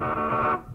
So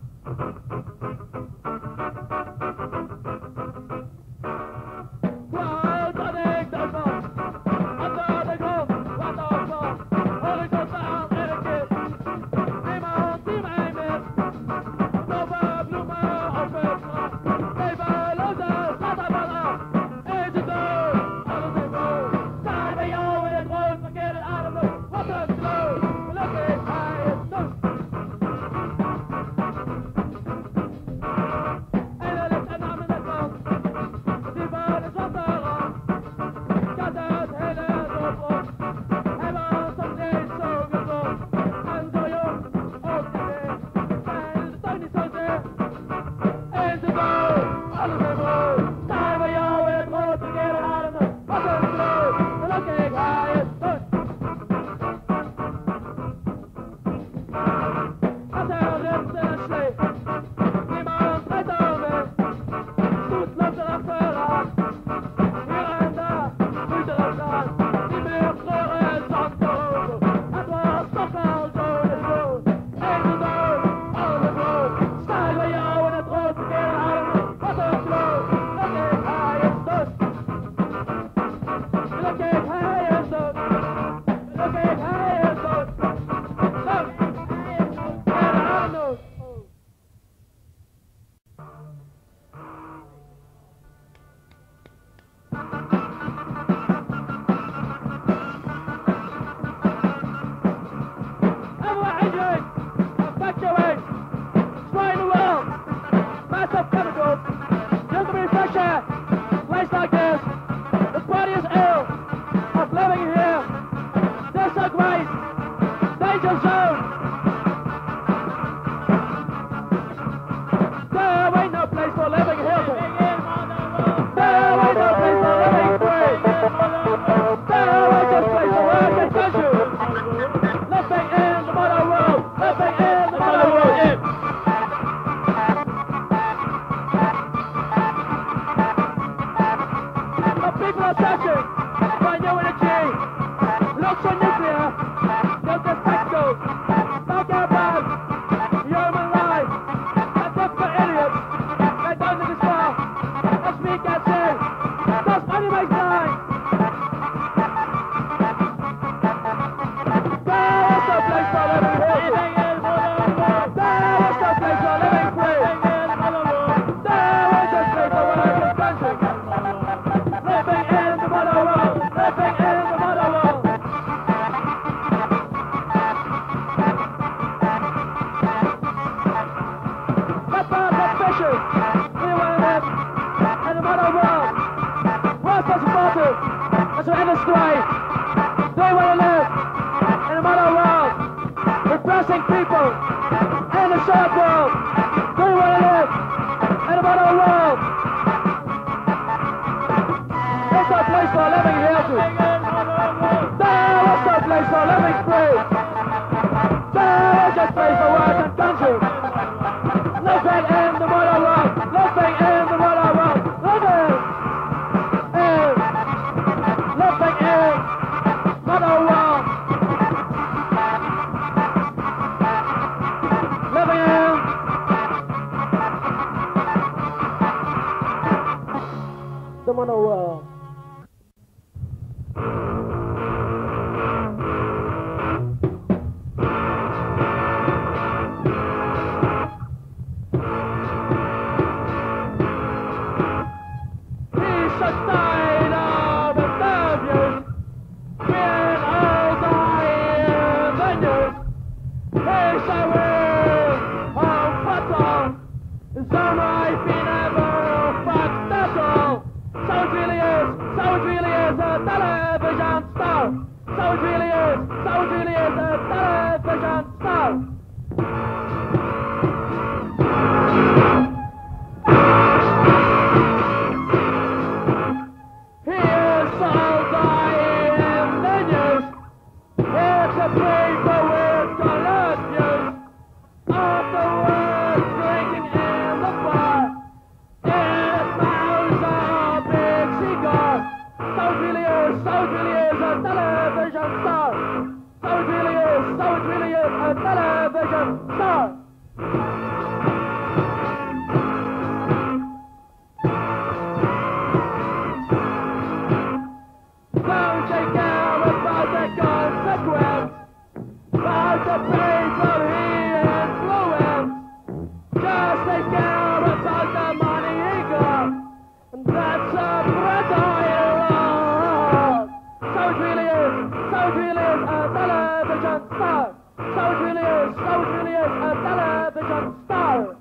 really is a television star. So it really is, so it really is a television star.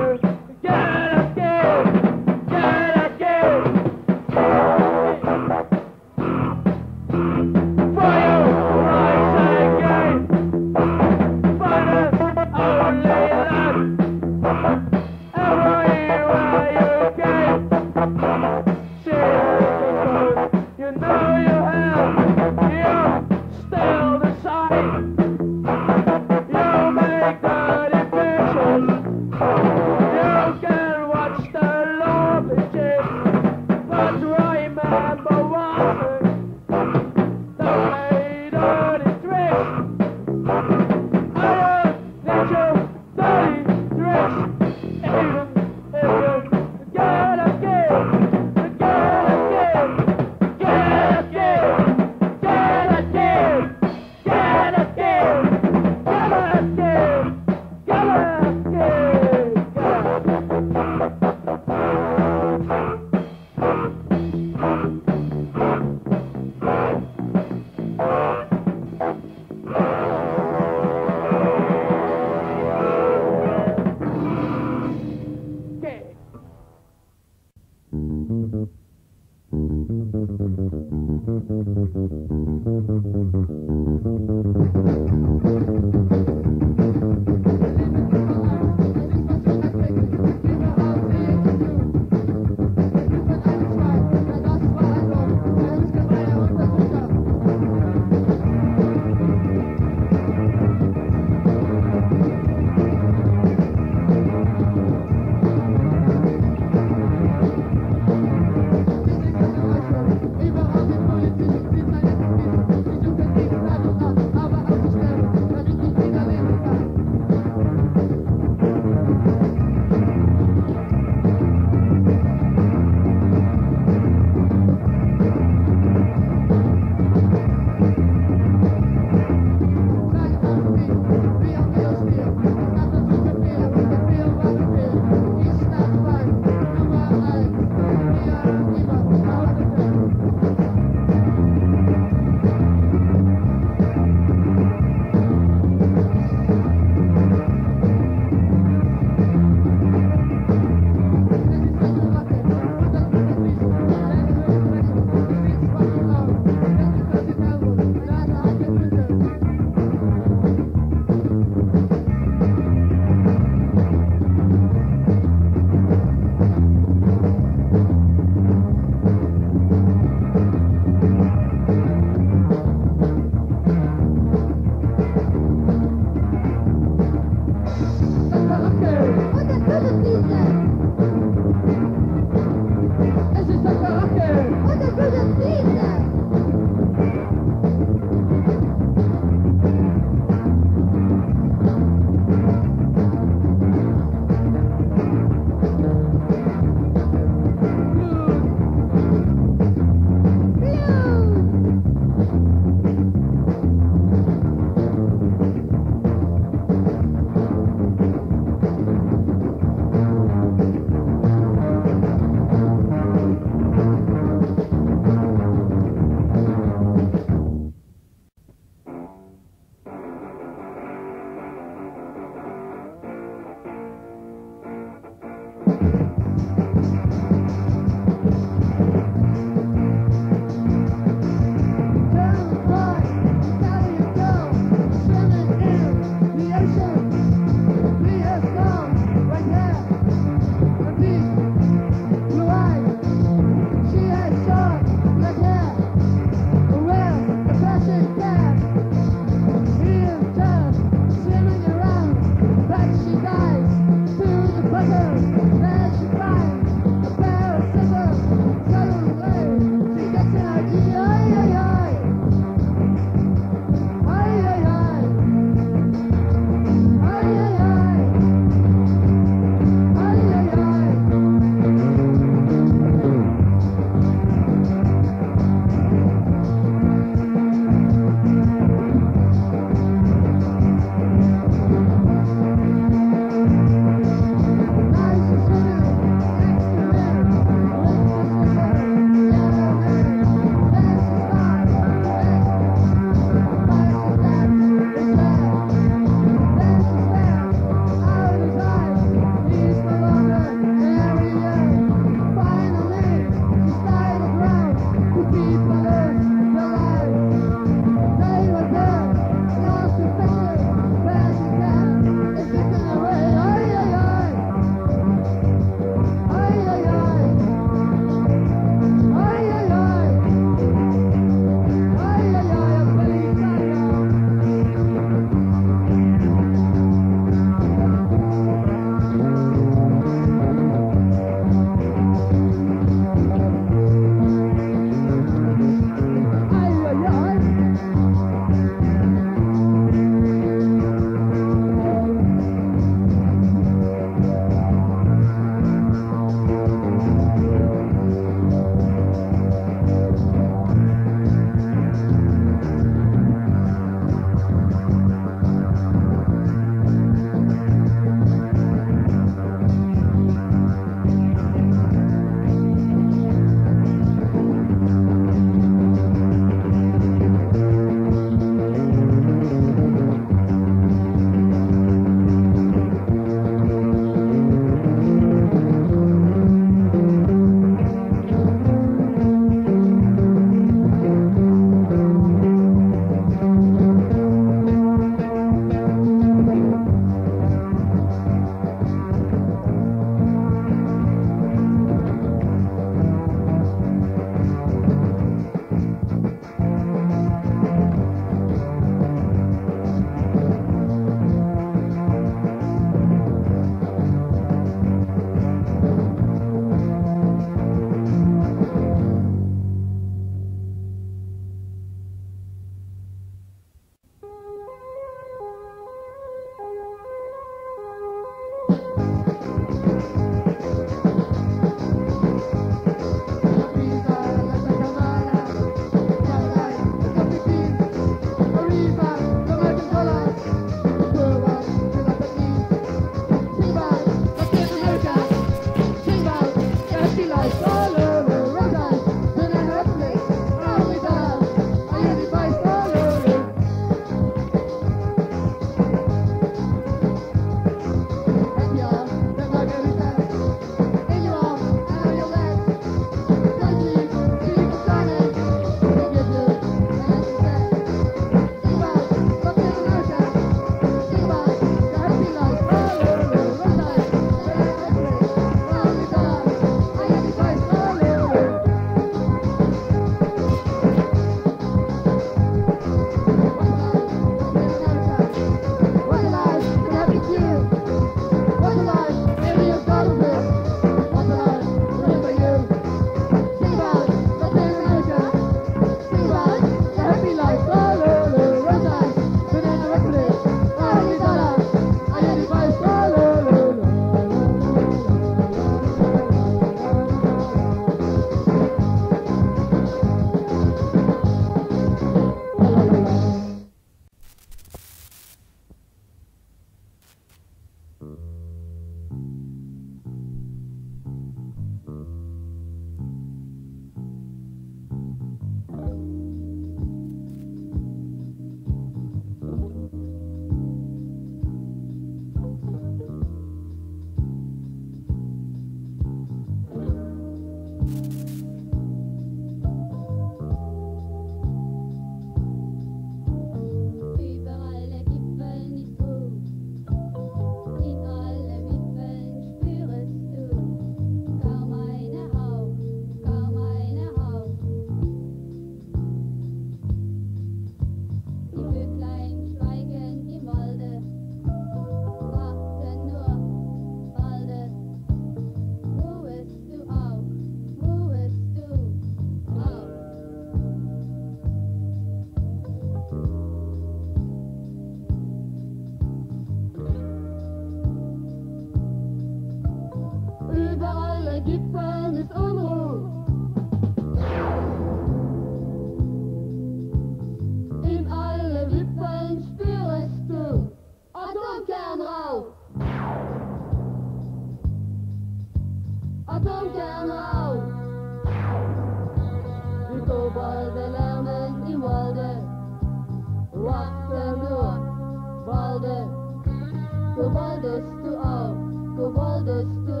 Koboldest all, auch Koboldest du auch